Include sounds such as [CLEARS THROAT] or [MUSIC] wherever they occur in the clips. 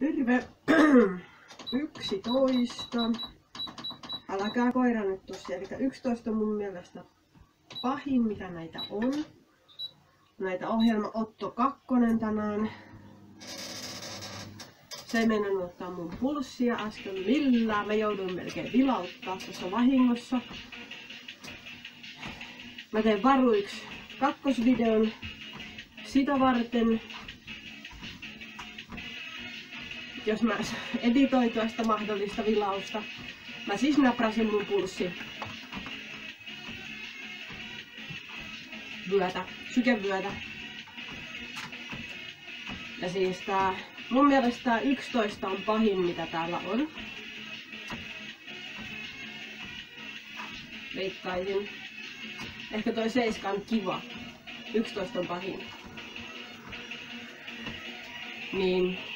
Virve 11. Älkää koira nyt tossa. Eli 11 on mun mielestä pahin, mitä näitä on. Näitä ohjelma Otto 2 tänään. Se ei mennä ottaa mun pulssia äsken millään. Mä jouduin melkein vilauttaa tuossa vahingossa. Mä teen varuiksi kakkosvideon sitä varten. Jos mä editoitua sitä mahdollista vilausta. Mä siis näpräsin mun pulssi. Vyötä, sykevyötä. Ja siis tää, mun mielestä tää 11 on pahin mitä täällä on. Veikkaisin. Ehkä toi 7 on kiva. 11 on pahin. Niin.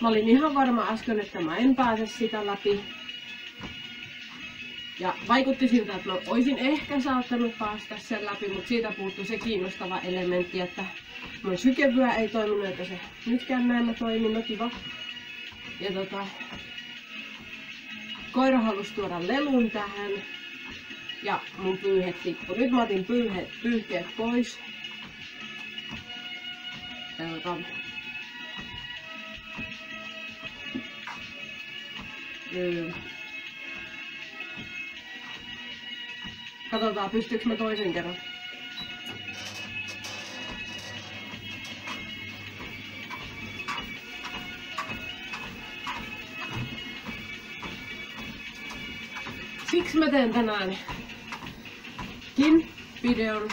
Mä olin ihan varma äsken, että mä en pääse sitä läpi. Ja vaikutti siltä, että mä olisin ehkä saattanut päästä sen läpi, mutta siitä puuttuu se kiinnostava elementti, että mun sykevyö ei toiminut, että se nytkään näin mä toimin, no kiva. Ja tota, koira halusi tuoda lelun tähän ja mun pyyhe tippu. Nyt mä otin pyyhe, pyyhkeet pois. Ja tota, Öö. Katsotaan, pystyykö mä toisen kerran. Siksi mä teen tänään Kim videon,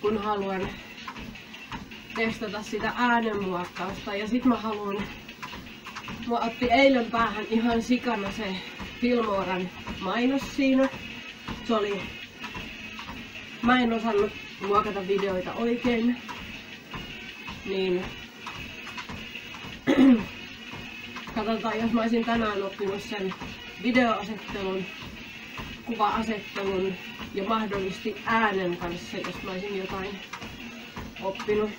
kun haluan testata sitä äänenmuokkausta ja sit mä haluan Mua otti eilen päähän ihan sikana se Filmooran mainos siinä. Se oli... Mä en osannut muokata videoita oikein. Niin... [CLEARS THROAT] Katsotaan, jos mä olisin tänään oppinut sen videoasettelun, kuva-asettelun ja mahdollisesti äänen kanssa, jos mä olisin jotain oppinut.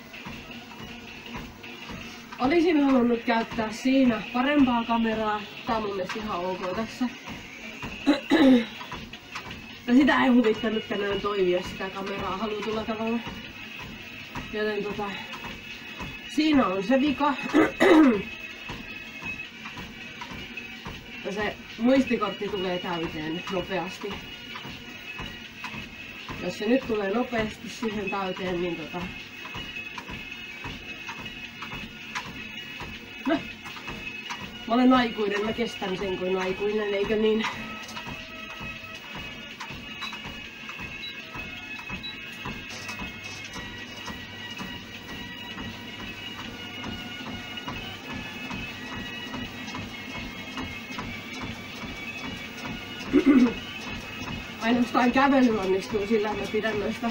Olisin halunnut käyttää siinä parempaa kameraa. Tää on mun mielestä ihan ok tässä. Ja sitä ei huvittanut tänään toimia sitä kameraa halutulla tavalla. Joten tota, siinä on se vika. Ja se muistikortti tulee täyteen nopeasti. Jos se nyt tulee nopeasti siihen täyteen, niin tota, Mä olen aikuinen, mä kestän sen kuin aikuinen, eikö niin? Ainoastaan kävely onnistuu sillä, mä pidän noista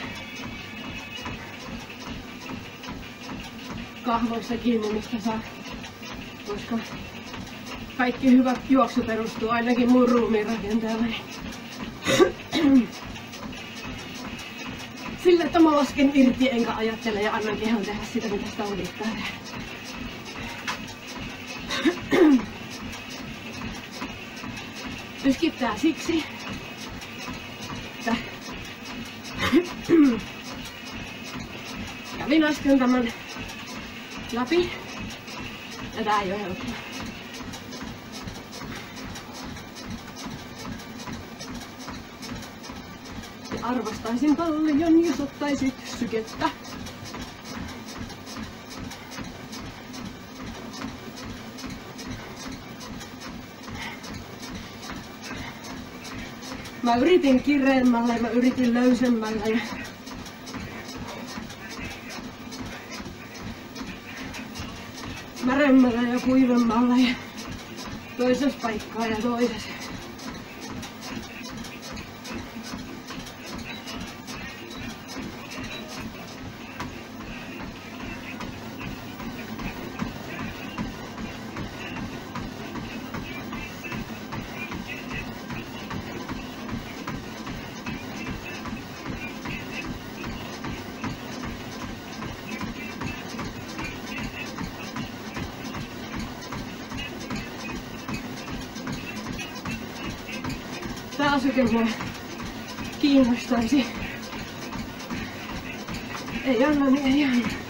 kahvoissa kiinni, mistä saa, koska kaikki hyvät juoksu perustuu ainakin mun ruumiin rakenteelle. Sillä, että mä lasken irti enkä ajattele ja annan kehon tehdä sitä, mitä sitä odittaa Pyskittää siksi, että kävin äsken tämän läpi ja tää ei ole helppoa. Arvostaisin paljon, jos ottaisit sykettä. Mä yritin kireemmällä ja mä yritin löysemmällä ja märemmällä ja kuivemmalla ja toisessa paikkaa ja toisessa. Taas mua kiinnostaisi. Ei anna, niin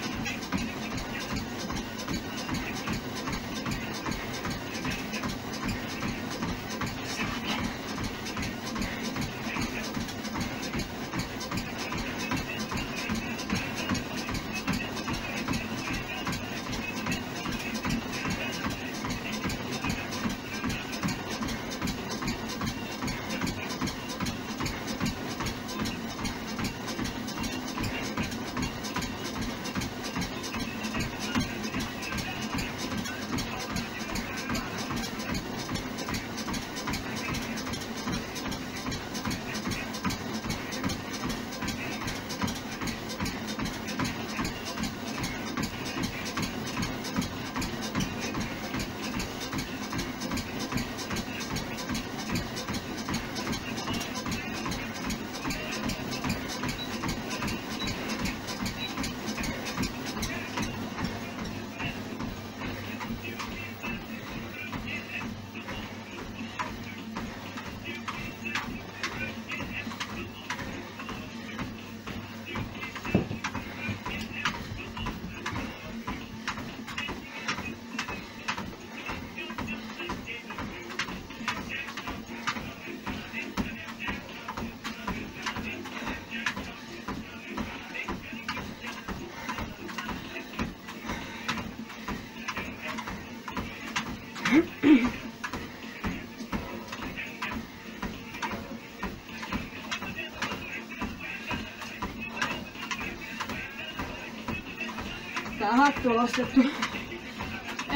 Tää hattu on ostettu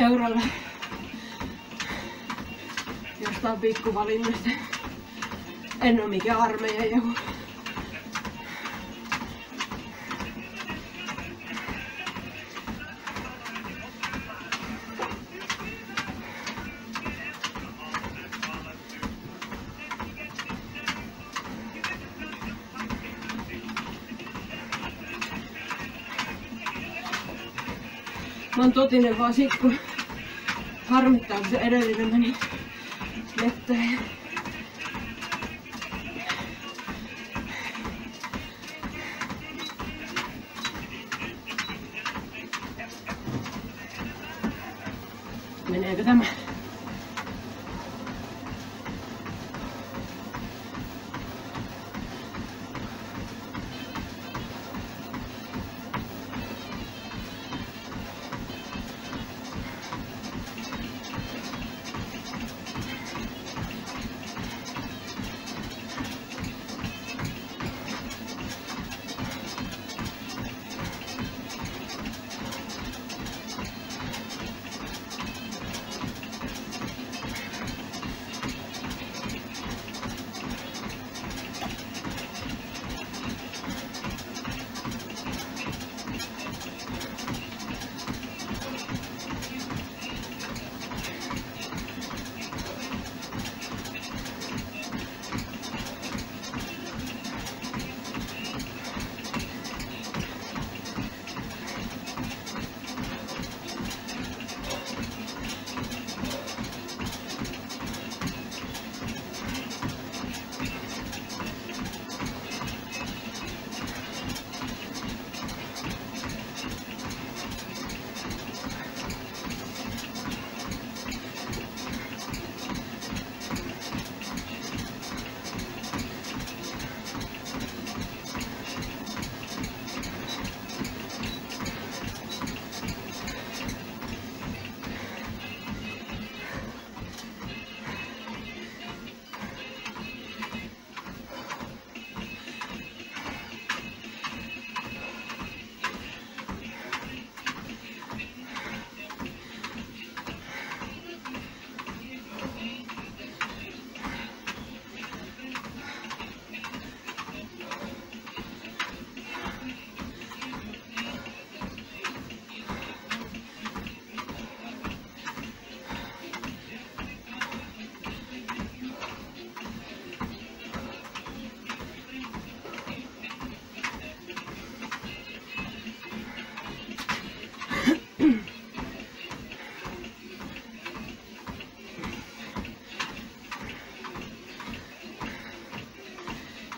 eurolla jostain pikkuvalinnasta. En oo mikään armeija joku. Oon totinen vaan sit kun harmittaa kun se edellinen meni mettään. Meneekö tämä?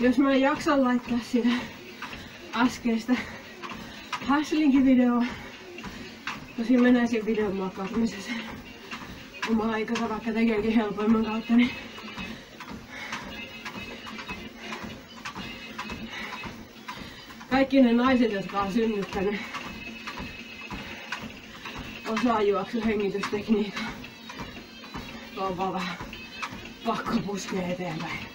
Jos mä en jaksa laittaa sitä äskeistä Haslinkin videoa, tosi menee siinä videon muokkaamisessa oma aikansa, vaikka tekeekin helpoimman kautta, niin kaikki ne naiset, jotka on synnyttänyt, osaa juoksu hengitystekniikkaa. Tuo on vaan vähän pakko puskea eteenpäin.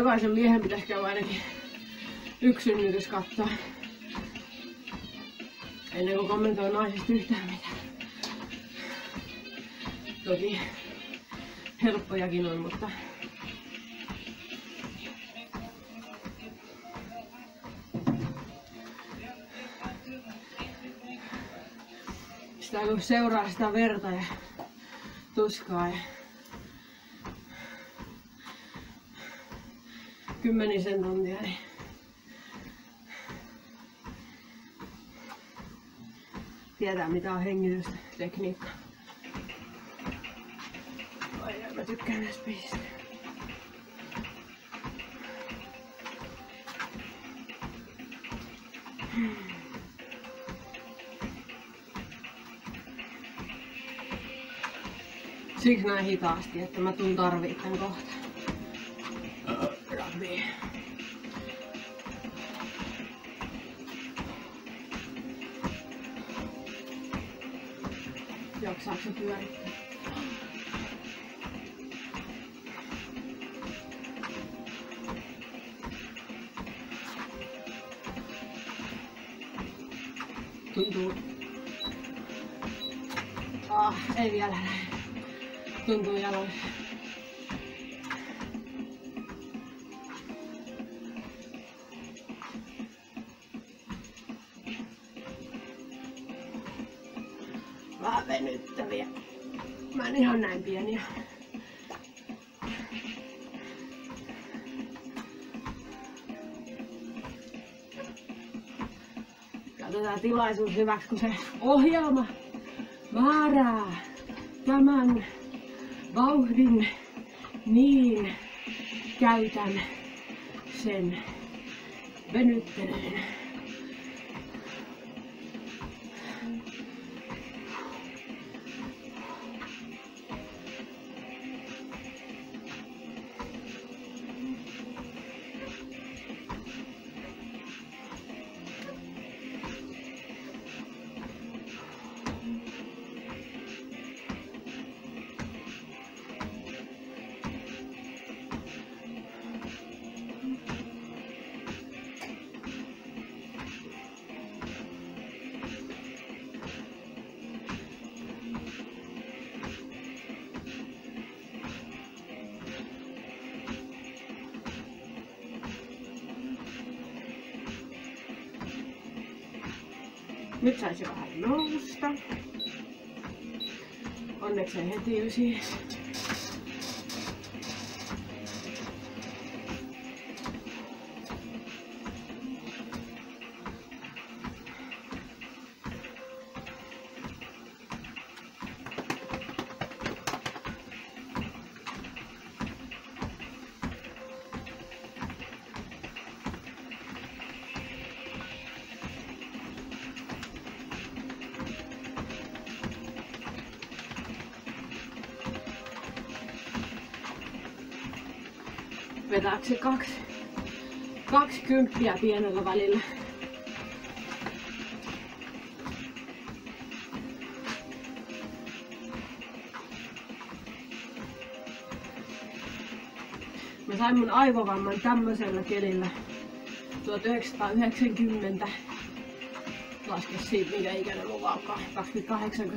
Jokaisen miehen pitäisi käydä ainakin yksi synnytys katsoa. Ennen kuin kommentoi naisesta yhtään mitään. Toki helppojakin on, mutta sitä kun seuraa sitä verta ja tuskaa ja kymmenisen tuntia, niin tietää mitä on hengitystä, tekniikka. Ai mä tykkään näistä biisistä. Siksi näin hitaasti, että mä tuun tarvii tän kohta. there. Jag sa så du är Tuntuu. Ah, ei vielä. Tuntuu jaloille. Ihan näin pieniä. Käytetään tilaisuus hyväksi, kun se ohjelma määrää tämän vauhdin, niin käytän sen venyttelyyn. Nyt saisi vähän nousta. Onneksi heti ysi. Vetääkö se kaksi, kaksi kymppiä pienellä välillä? Mä sain mun aivovamman tämmöisellä kelillä 1990. Laske siitä, mikä ikäinen mun alkaa. 28.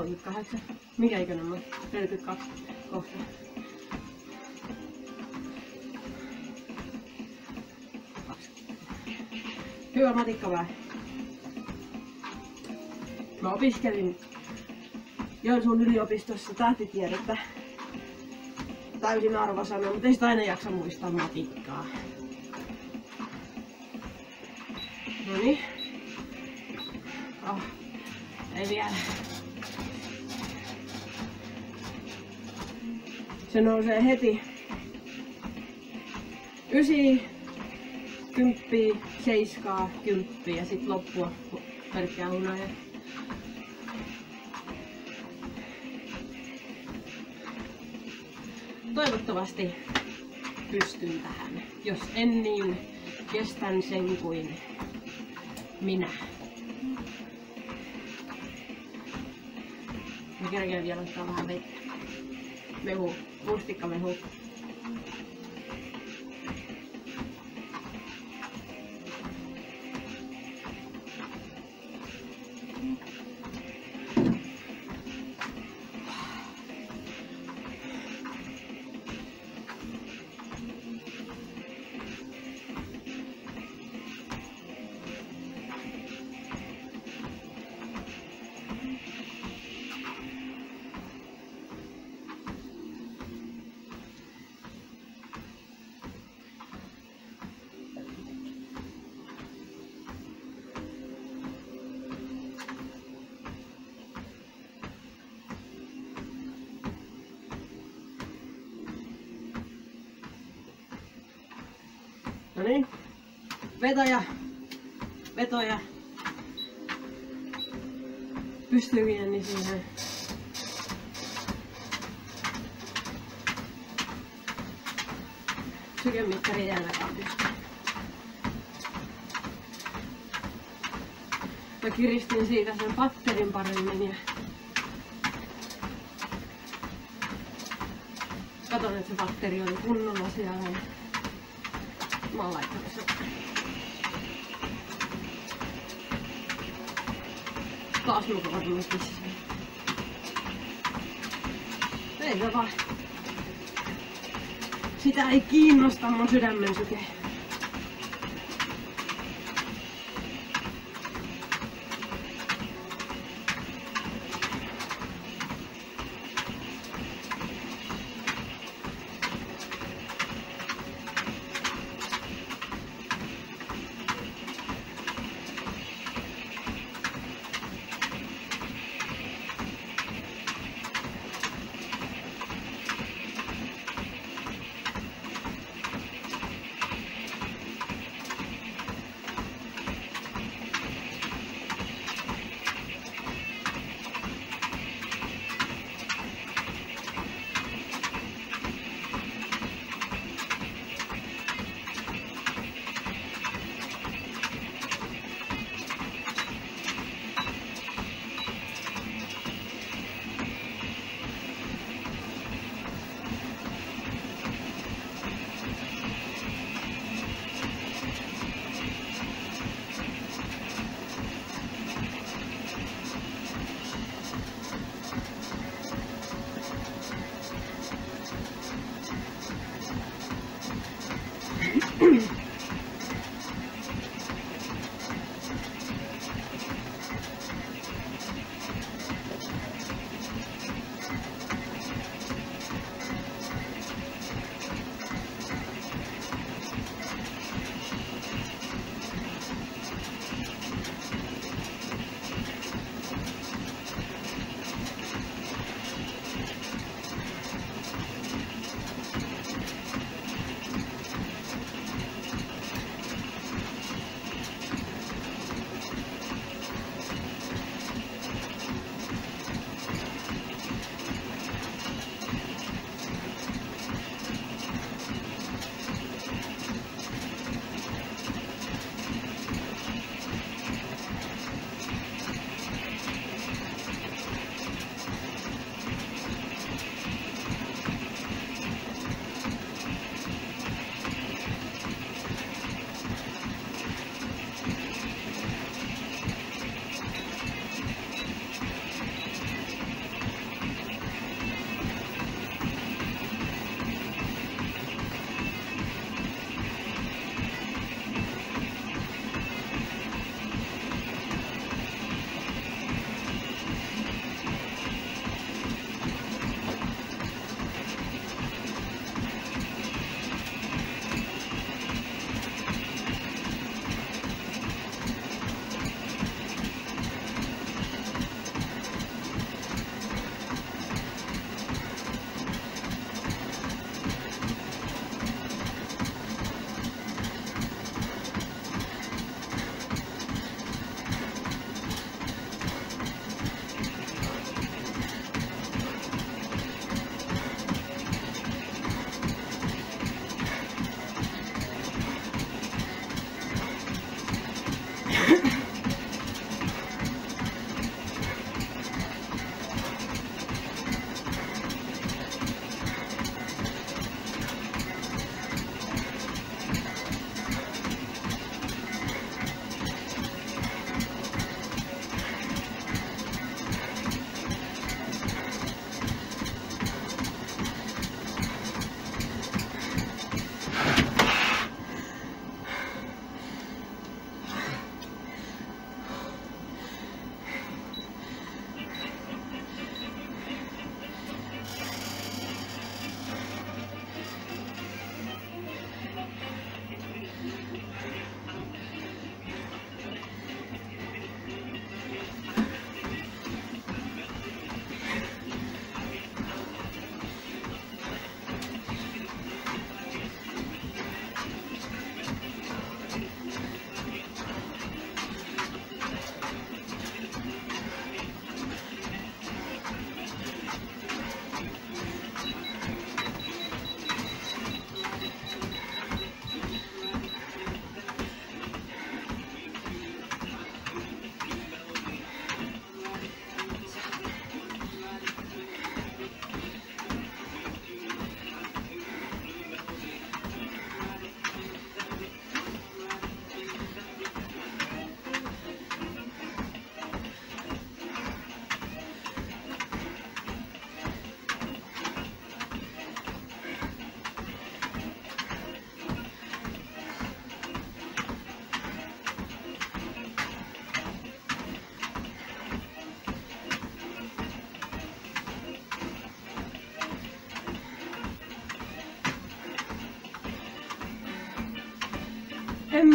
38. Mikä ikäinen mä oon? 42 kohta. Hyvä matikka vai? Mä opiskelin Joensuun yliopistossa tähtitiedettä täysin arvosana, mutta ei sitä aina jaksa muistaa matikkaa. Noniin. Oh. Ei vielä. Se nousee heti. Ysi, kymppiä, seiskaa, kymppiä ja sit loppua pelkkää unaja. Toivottavasti pystyn tähän. Jos en niin, kestän sen kuin minä. Mä kerkeen vielä ottaa vähän vettä. में हो वोट से हो No niin. Vetoja. Vetoja. Pystyy Jenni siihen. Sykemittari ei ainakaan pysty. Mä kiristin siitä sen patterin paremmin ja katon, että se patteri oli kunnolla siellä. Sen. Taas mä katon kissa. Ei vaan. Sitä ei kiinnosta mun sydämen syke.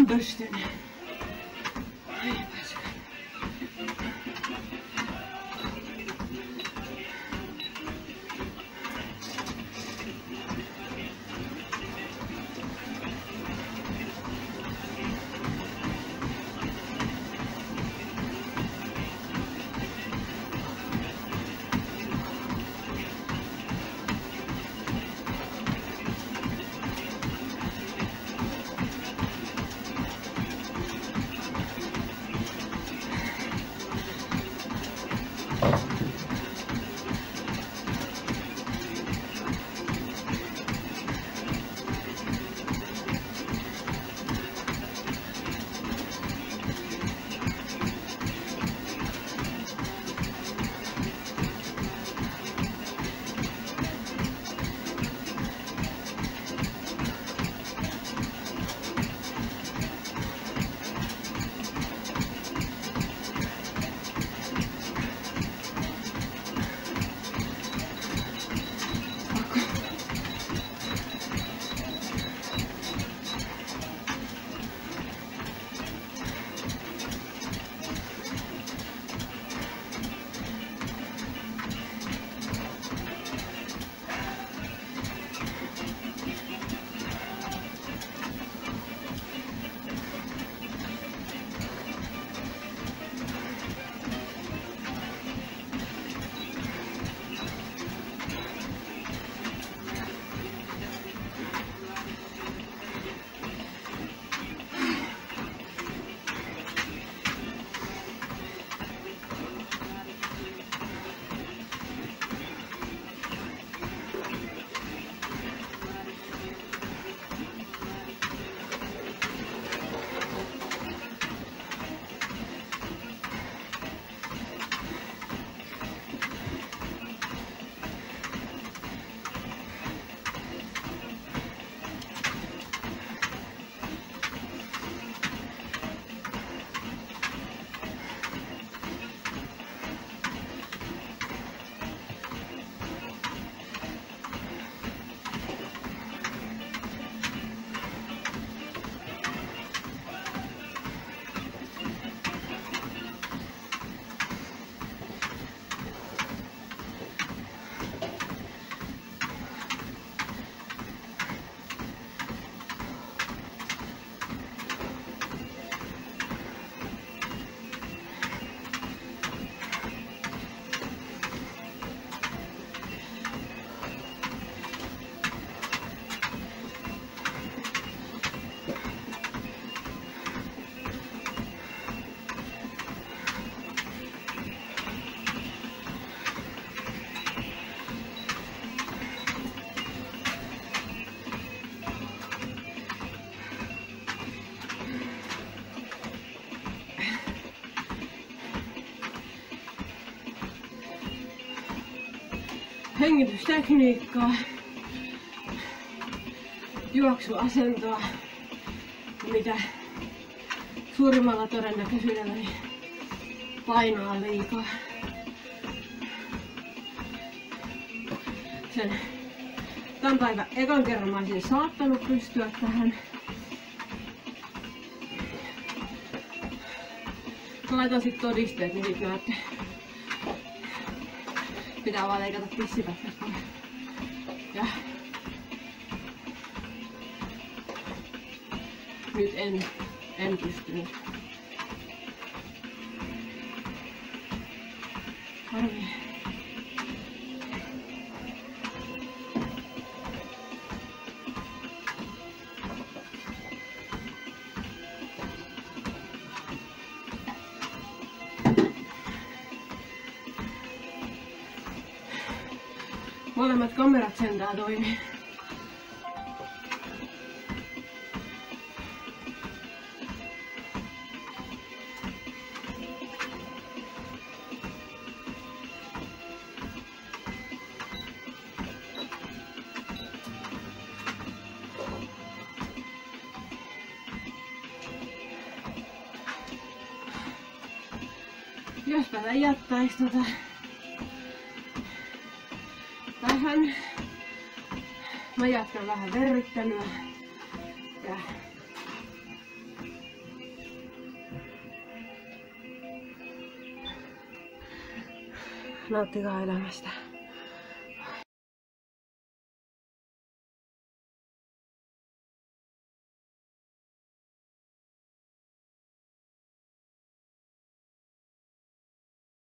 En hengitystekniikkaa, juoksuasentoa, mitä suurimmalla todennäköisyydellä niin painoa liikaa. Sen tämän päivän ekan kerran mä olisin saattanut pystyä tähän. Mä laitan sit todisteet, niin sit näette. Pitää vaan leikata tissipätkät pois. Ja nyt en, en pystynyt. Kamerat sentään toimii. Jospa jättäis tota Ajatkaa vähän verryttelyä. Ja nauttikaa elämästä.